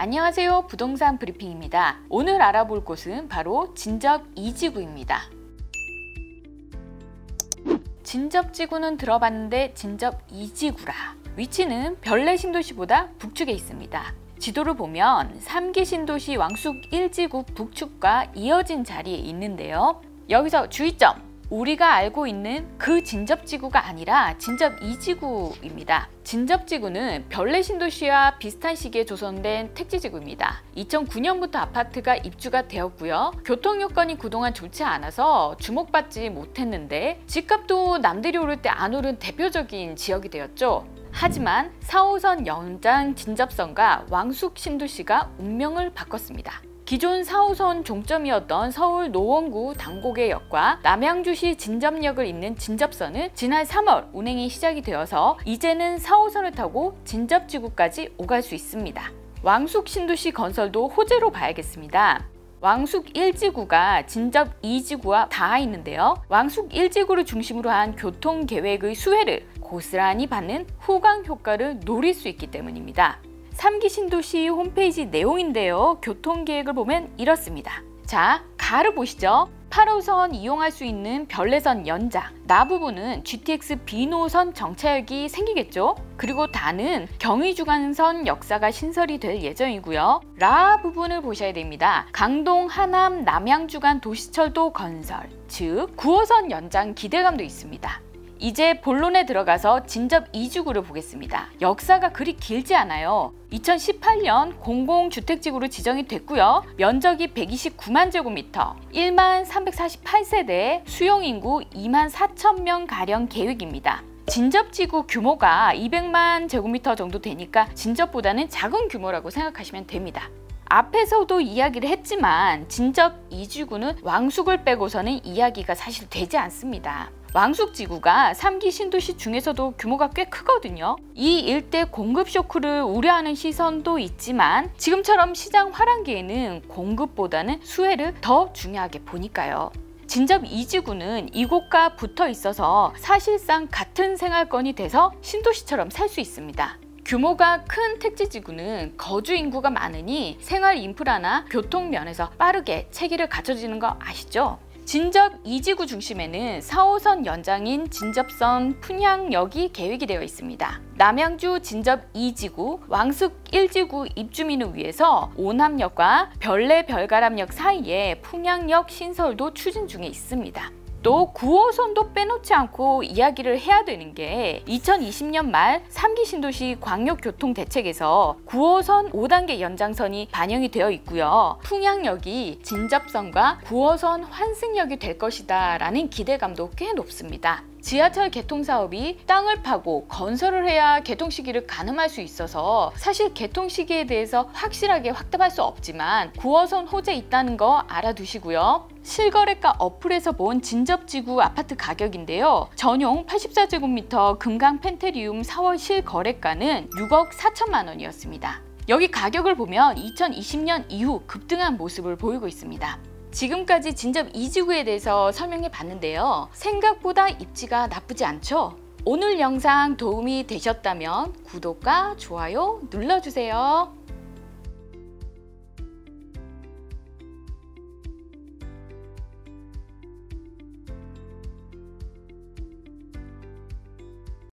안녕하세요. 부동산 브리핑입니다. 오늘 알아볼 곳은 바로 진접 2지구입니다. 진접지구는 들어봤는데 진접 2지구라. 위치는 별내 신도시보다 북측에 있습니다. 지도를 보면 3기 신도시 왕숙 1지구 북측과 이어진 자리에 있는데요. 여기서 주의점! 우리가 알고 있는 그 진접지구가 아니라 진접 2지구입니다. 진접지구는 별내 신도시와 비슷한 시기에 조성된 택지지구입니다. 2009년부터 아파트가 입주가 되었고요. 교통 여건이 그동안 좋지 않아서 주목받지 못했는데 집값도 남들이 오를 때 안 오른 대표적인 지역이 되었죠. 하지만 4호선 연장 진접선과 왕숙 신도시가 운명을 바꿨습니다. 기존 4호선 종점이었던 서울 노원구 당고개역과 남양주시 진접역을 잇는 진접선은 지난 3월 운행이 시작이 되어서 이제는 4호선을 타고 진접지구까지 오갈 수 있습니다. 왕숙 신도시 건설도 호재로 봐야겠습니다. 왕숙 1지구가 진접 2지구와 닿아 있는데요. 왕숙 1지구를 중심으로 한 교통계획의 수혜를 고스란히 받는 후광 효과를 노릴 수 있기 때문입니다. 3기 신도시 홈페이지 내용인데요. 교통계획을 보면 이렇습니다. 자, 가를 보시죠. 8호선 이용할 수 있는 별내선 연장, 나 부분은 GTX 비노선 정차역이 생기겠죠? 그리고 다는 경의중앙선 역사가 신설이 될 예정이고요. 라 부분을 보셔야 됩니다. 강동, 하남, 남양주간 도시철도 건설, 즉 9호선 연장 기대감도 있습니다. 이제 본론에 들어가서 진접 2주구를 보겠습니다. 역사가 그리 길지 않아요. 2018년 공공주택지구로 지정이 됐고요. 면적이 129만 제곱미터, 1만 348세대, 수용인구 2만 4천 명 가량 계획입니다. 진접지구 규모가 200만 제곱미터 정도 되니까 진접보다는 작은 규모라고 생각하시면 됩니다. 앞에서도 이야기를 했지만 진접 2주구는 왕숙을 빼고서는 이야기가 사실 되지 않습니다. 왕숙 지구가 3기 신도시 중에서도 규모가 꽤 크거든요. 이 일대 공급 쇼크를 우려하는 시선도 있지만 지금처럼 시장 화랑기에는 공급보다는 수혜를 더 중요하게 보니까요. 진접 이지구는 이곳과 붙어 있어서 사실상 같은 생활권이 돼서 신도시처럼 살 수 있습니다. 규모가 큰 택지지구는 거주 인구가 많으니 생활 인프라나 교통 면에서 빠르게 체계를 갖춰지는 거 아시죠? 진접 2지구 중심에는 4호선 연장인 진접선 풍향역이 계획이 되어 있습니다. 남양주 진접 2지구, 왕숙 1지구 입주민을 위해서 오남역과 별내 별가람역 사이에 풍향역 신설도 추진 중에 있습니다. 또 9호선도 빼놓지 않고 이야기를 해야 되는 게 2020년 말 3기 신도시 광역교통대책에서 9호선 5단계 연장선이 반영이 되어 있고요. 풍양역이 진접선과 9호선 환승역이 될 것이다 라는 기대감도 꽤 높습니다. 지하철 개통 사업이 땅을 파고 건설을 해야 개통 시기를 가늠할 수 있어서 사실 개통 시기에 대해서 확실하게 확답할 수 없지만 9호선 호재 있다는 거 알아두시고요. 실거래가 어플에서 본 진접지구 아파트 가격인데요. 전용 84제곱미터 금강 펜테리움 4월 실거래가는 6억 4천만 원이었습니다. 여기 가격을 보면 2020년 이후 급등한 모습을 보이고 있습니다. 지금까지 진접 2지구에 대해서 설명해 봤는데요. 생각보다 입지가 나쁘지 않죠? 오늘 영상 도움이 되셨다면 구독과 좋아요 눌러주세요.